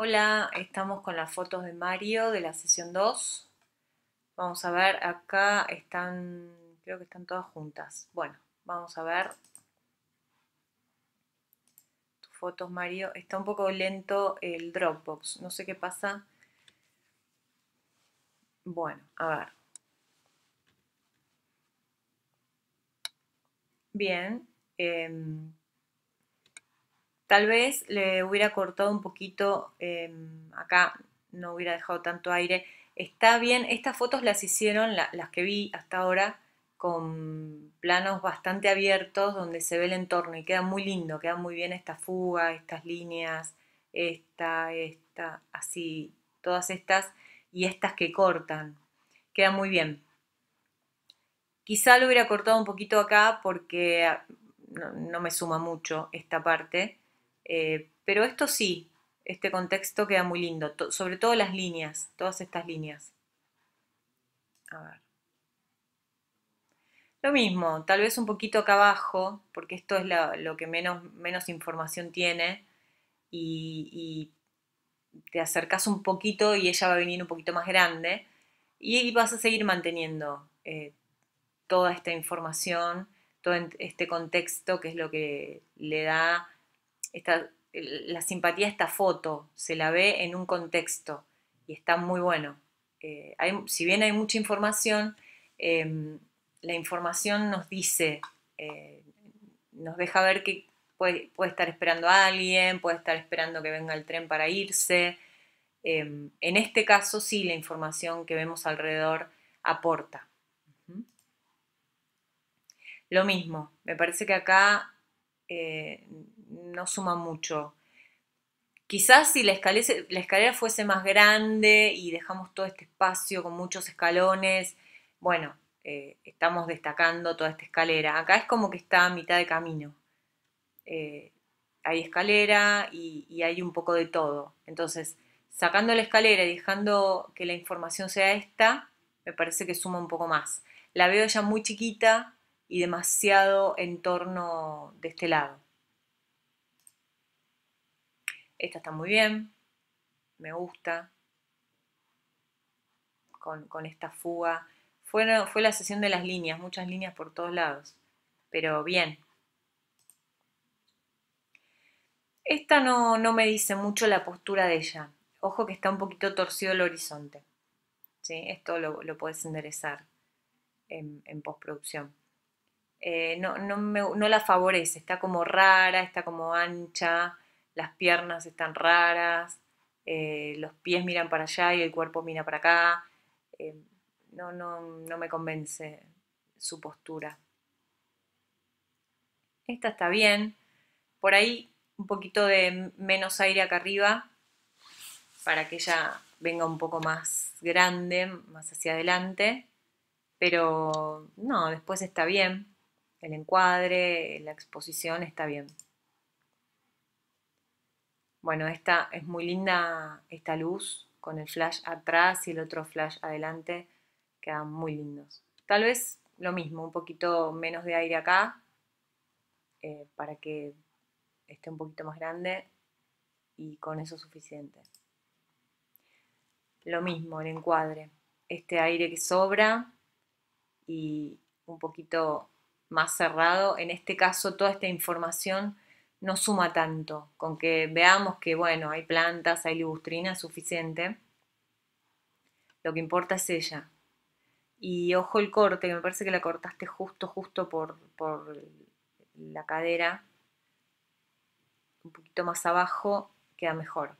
Hola, estamos con las fotos de Mario de la sesión 2. Vamos a ver, acá están, creo que están todas juntas. Bueno, vamos a ver tus fotos, Mario. Está un poco lento el Dropbox, no sé qué pasa. Bueno, a ver. Bien. em, Tal vez le hubiera cortado un poquito, em, acá no hubiera dejado tanto aire. Está bien, estas fotos las hicieron, la- las que vi hasta ahora, con planos bastante abiertos donde se ve el entorno y queda muy lindo, queda muy bien esta fuga, estas líneas, esta, esta, así, todas estas y estas que cortan. Queda muy bien. Quizá lo hubiera cortado un poquito acá porque ah, no me suma mucho esta parte, eh, pero esto sí, este contexto queda muy lindo, sobre todo las líneas, todas estas líneas. A ver. Lo mismo, tal vez un poquito acá abajo, porque esto es lo que menos, menos información tiene, y, te acercas un poquito y ella va a venir un poquito más grande, y vas a seguir manteniendo eh, toda esta información, todo este contexto que es lo que le da la simpatía a esta foto, se la ve en un contexto y está muy bueno. Eh, si bien hay mucha información, em, la información nos dice, eh, nos deja ver que puede, puede estar esperando a alguien, puede estar esperando que venga el tren para irse. Em, en este caso sí, la información que vemos alrededor aporta. Lo mismo, me parece que acá eh, no suma mucho. Quizás si la escalera, la escalera fuese más grande y dejamos todo este espacio con muchos escalones, bueno, eh, estamos destacando toda esta escalera. Acá es como que está a mitad de camino. Eh, hay escalera y, y hay un poco de todo. Entonces, sacando la escalera y dejando que la información sea esta, me parece que suma un poco más. La veo ya muy chiquita y demasiado entorno de este lado. Esta está muy bien, me gusta, con, con esta fuga. Fue, fue la sesión de las líneas, muchas líneas por todos lados, pero bien. Esta no, no me dice mucho la postura de ella. Ojo que está un poquito torcido el horizonte. ¿sí? Esto lo, lo puedes enderezar en, en postproducción. Eh, no, no, me- no la favorece, está como rara, está como ancha, las piernas están raras, eh, los pies miran para allá y el cuerpo mira para acá. eh, no, no, no me convence su postura. Esta está bien, por ahí un poquito de menos aire acá arriba para que ella venga un poco más grande, más hacia adelante, pero no, después está bien, el encuadre, la exposición está bien. Bueno, esta es muy linda, esta luz con el flash atrás y el otro flash adelante, quedan muy lindos. Tal vez lo mismo, un poquito menos de aire acá, eh, para que esté un poquito más grande y con eso es suficiente. Lo mismo, el encuadre, este aire que sobra y un poquito más cerrado. En este caso, toda esta información no suma tanto. Con que veamos que, bueno, hay plantas, hay lustrina, es suficiente. Lo que importa es ella. Y ojo el corte, que me parece que la cortaste justo, justo por, por la cadera. Un poquito más abajo, queda mejor.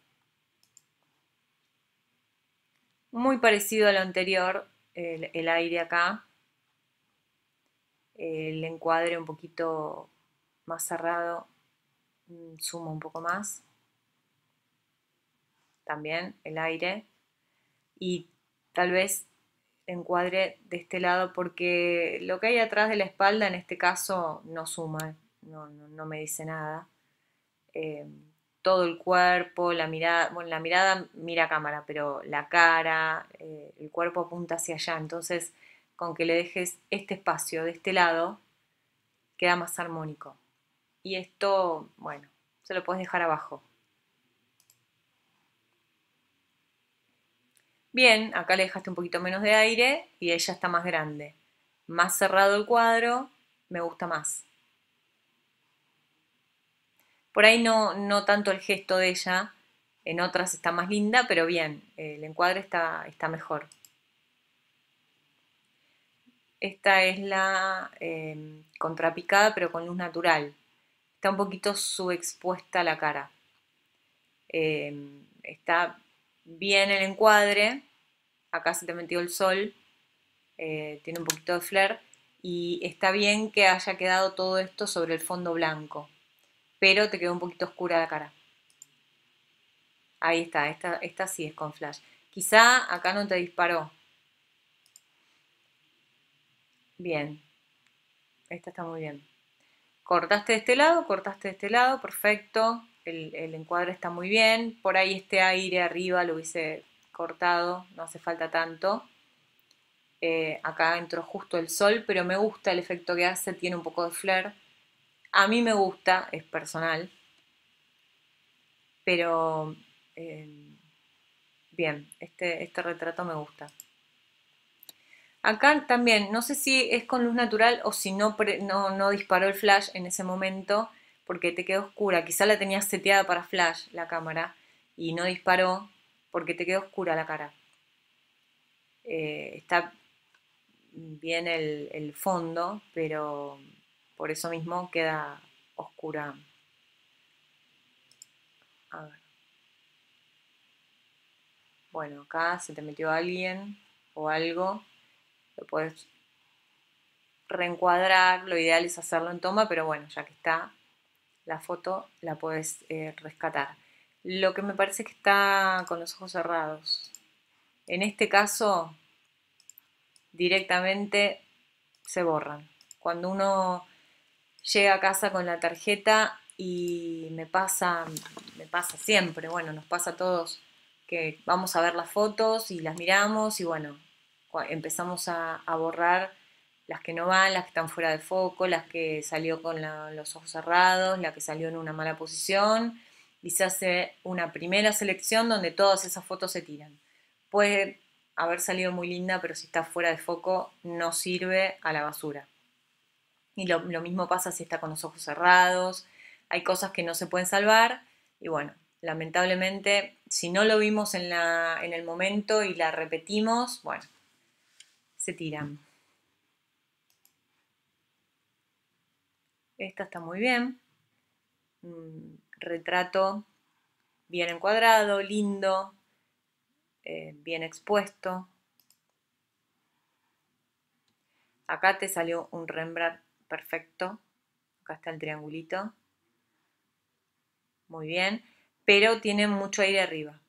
Muy parecido a lo anterior, el aire acá. El encuadre un poquito más cerrado, mm, suma un poco más. También el aire. Y tal vez encuadre de este lado porque lo que hay atrás de la espalda en este caso no suma, no, no, no me dice nada. Eh, todo el cuerpo, la mirada, bueno, la mirada mira cámara, pero la cara, eh, el cuerpo apunta hacia allá. Entonces, con que le dejes este espacio de este lado, queda más armónico. Y esto, bueno, se lo puedes dejar abajo. Bien, acá le dejaste un poquito menos de aire y ella está más grande. Más cerrado el cuadro, me gusta más. Por ahí no, no tanto el gesto de ella, en otras está más linda, pero bien, el encuadre está, está mejor. Esta es la em, contrapicada, pero con luz natural. Está un poquito subexpuesta la cara. Em, está bien el encuadre. Acá se te metió el sol. Eh, tiene un poquito de flare. Y está bien que haya quedado todo esto sobre el fondo blanco. Pero te quedó un poquito oscura la cara. Ahí está, esta, esta sí es con flash. Quizá acá no te disparó. Bien. Esta está muy bien. Cortaste de este lado, cortaste de este lado, perfecto. El, encuadre está muy bien. Por ahí este aire arriba lo hubiese cortado, no hace falta tanto. Eh, acá entró justo el sol, pero me gusta el efecto que hace, tiene un poco de flare. A mí me gusta, es personal. Pero eh, bien, este, este retrato me gusta. Acá también, no sé si es con luz natural o si no, no, disparó el flash en ese momento porque te quedó oscura. Quizá la tenías seteada para flash la cámara y no disparó porque te quedó oscura la cara. Eh, está bien el, el, fondo, pero por eso mismo queda oscura. A ver. Bueno, acá se te metió alguien o algo lo puedes reencuadrar, lo ideal es hacerlo en toma, pero bueno, ya que está la foto, la puedes eh, rescatar. Lo que me parece que está con los ojos cerrados. En este caso, directamente se borran. Cuando uno llega a casa con la tarjeta y me pasa, me pasa siempre, bueno, nos pasa a todos que vamos a ver las fotos y las miramos y bueno, empezamos a, borrar las que no van, las que están fuera de foco, las que salió con los ojos cerrados, la que salió en una mala posición, y se hace una primera selección donde todas esas fotos se tiran. Puede haber salido muy linda, pero si está fuera de foco no sirve a la basura. Y lo, mismo pasa si está con los ojos cerrados, hay cosas que no se pueden salvar, y bueno, lamentablemente, si no lo vimos en, en el momento y la repetimos, bueno, tiran. Esta está muy bien. retrato bien encuadrado, lindo, eh, bien expuesto. Acá te salió un Rembrandt perfecto. Acá está el triangulito. Muy bien. Pero tiene mucho aire arriba.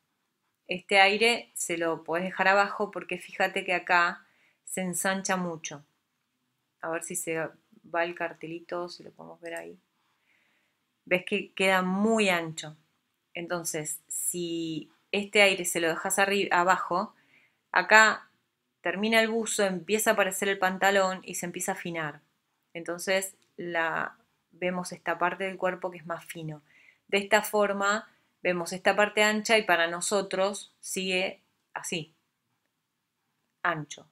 Este aire se lo puedes dejar abajo porque fíjate que acá se ensancha mucho. A ver si se va el cartelito, si lo podemos ver ahí. Ves que queda muy ancho. Entonces, si este aire se lo dejas arriba, abajo, acá termina el buzo, empieza a aparecer el pantalón y se empieza a afinar. Entonces, la, vemos esta parte del cuerpo que es más fino. De esta forma, vemos esta parte ancha y para nosotros sigue así, ancho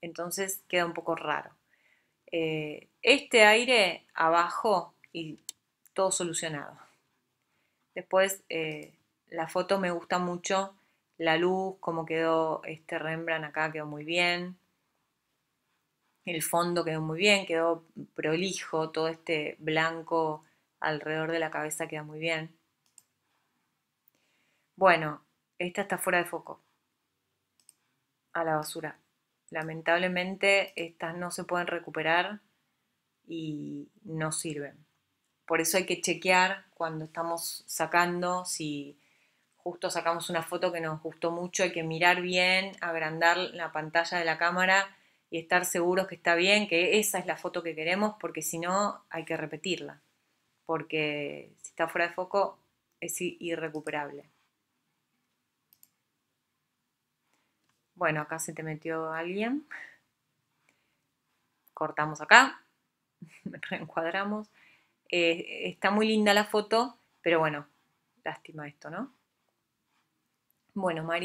entonces queda un poco raro. Eh, este aire abajo y todo solucionado. Después eh, la foto me gusta mucho, la luz, cómo quedó este Rembrandt acá, quedó muy bien. El fondo quedó muy bien, quedó prolijo, todo este blanco alrededor de la cabeza queda muy bien. Bueno, esta está fuera de foco. A la basura. Lamentablemente estas no se pueden recuperar y no sirven. Por eso hay que chequear cuando estamos sacando, si justo sacamos una foto que nos gustó mucho, hay que mirar bien, agrandar la pantalla de la cámara y estar seguros que está bien, que esa es la foto que queremos, porque si no hay que repetirla, porque si está fuera de foco es irrecuperable. Bueno, acá se te metió alguien. Cortamos acá, reencuadramos. Eh, está muy linda la foto, pero bueno, lástima esto, ¿no? Bueno, María.